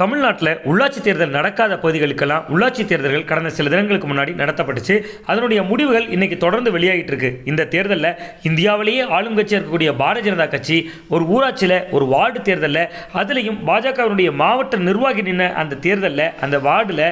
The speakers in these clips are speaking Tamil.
தமிழ்நாட்டில் உள்ளாட்சி தேர்தல் நடக்காத பகுதிகளுக்கெல்லாம் உள்ளாட்சி தேர்தல்கள் கடந்த சில தினங்களுக்கு முன்னாடி நடத்தப்பட்டுச்சு. அதனுடைய முடிவுகள் இன்னைக்கு தொடர்ந்து வெளியாகிட்டு இருக்கு. இந்த தேர்தலில் இந்தியாவிலேயே ஆளும் கட்சியாக இருக்கக்கூடிய பாரதிய ஜனதா கட்சி ஒரு ஊராட்சியில் ஒரு வார்டு தேர்தலில் அதுலேயும் பாஜகவினுடைய மாவட்ட நிர்வாகி நின்ன அந்த தேர்தலில் அந்த வார்டில்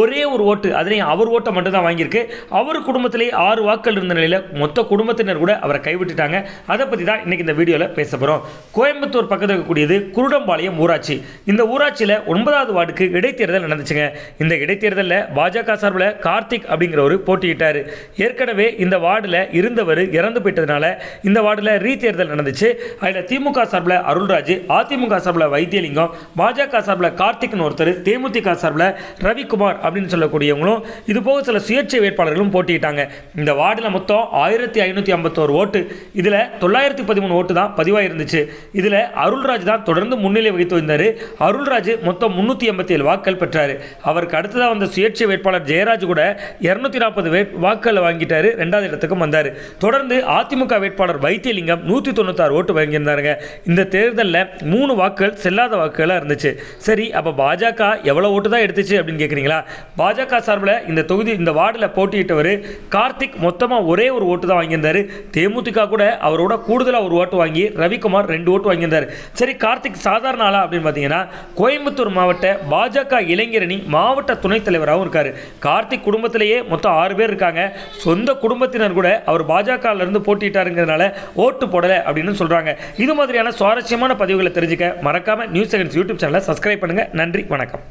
ஒரே ஒரு ஓட்டு அதுலேயும் அவர் ஓட்டை மட்டும் தான் வாங்கியிருக்கு. அவர் குடும்பத்திலேயே ஆறு வாக்கள் இருந்த நிலையில் மொத்த குடும்பத்தினர் கூட அவரை கைவிட்டுட்டாங்க. அதை பற்றி தான் இன்னைக்கு இந்த வீடியோவில் பேச போகிறோம் கோயம்புத்தூர் பக்கத்தில் இருக்கக்கூடியது குருடம்பாளையம் ஊராட்சி. இந்த ஊராட்சியில் ஒன்பதாவது வார்டுக்கு இடைத்தேர்தல் நடந்துச்சுங்க. இந்த இடைத்தேர்தலில் பாஜக சார்பில் கார்த்திக் அப்படிங்கிறவர் போட்டியிட்டார். ஏற்கனவே இந்த வார்டில் இருந்தவர் இறந்து போயிட்டதுனால இந்த வார்டில் ரீதேர்தல் நடந்துச்சு. அதில் திமுக சார்பில் அருள்ராஜ் அதிமுக சார்பில் வைத்தியலிங்கம் பாஜக சார்பில் கார்த்திக்னு ஒருத்தர் தேமுதிக சார்பில் ரவிக்குமார் அப்படின்னு சொல்லக்கூடியவங்களும் இது போக சில சுயேட்சை வேட்பாளர்களும் போட்டியிட்டாங்க. இந்த வார்டில் மொத்தம் ஆயிரத்தி ஐநூற்றி ஐம்பத்தோரு ஓட்டு. இதில் தொள்ளாயிரத்தி பதிமூணு ஓட்டு தான் பதிவாக இருந்துச்சு இதில் அருள்ராஜ் தான் தொடர்ந்து முன்னிலை வகித்து வந்தார். அருள்ராஜ் மொத்தம் முந்நூற்றி எண்பத்தி ஏழு வாக்கள் பெற்றார். அவருக்கு அடுத்ததாக வந்த சுயேட்சை வேட்பாளர் ஜெயராஜ் கூட இரநூத்தி நாற்பது வே வாக்களை வாங்கிட்டார். ரெண்டாவது இடத்துக்கும் வந்தார். தொடர்ந்து அதிமுக வேட்பாளர் வைத்தியலிங்கம் நூற்றி தொண்ணூத்தாறு ஓட்டு வாங்கியிருந்தாருங்க. இந்த தேர்தலில் மூணு வாக்குகள் செல்லாத வாக்குகளாக இருந்துச்சு. சரி அப்போ பாஜக எவ்வளோ ஓட்டு தான் எடுத்துச்சு அப்படின்னு கேட்குறீங்களா பாஜக சார்பில் இந்த தொகுதி இந்த வார்டில் போட்டியிட்டவர் கார்த்திக் மொத்தமாக ஒரே ஒரு ஓட்டு தான் வாங்கியிருந்தார். தேமுதிக கூட அவரோட கூடுதலாக ஒரு ஓட்டு வாங்கி ரவிக்குமார் ரெண்டு ஓட்டு வாங்கியிருந்தார். சரி கார்த்திக் சாதாரண ஆளா அப்படின்னு பார்த்தீங்கன்னா கோயம்புத்தூர் மாவட்ட பாஜக இளைஞரணி மாவட்ட துணைத் தலைவராகவும் இருக்கார். கார்த்திக் குடும்பத்திலேயே மொத்தம் ஆறு பேர் இருக்காங்க. சொந்த குடும்பத்தினர் கூட அவர் பாஜகல இருந்து போட்டிட்டாருங்கிறதுனால ஓட்டு போடலை அப்படின்னு சொல்கிறாங்க இது மாதிரியான சுவாரஸ்யமான பதிவுகளை தெரிஞ்சுக்க மறக்காம நியூஸ் செகண்ட்ஸ் யூடியூப் சேனலை சப்ஸ்கிரைப் பண்ணுங்கள் நன்றி வணக்கம்.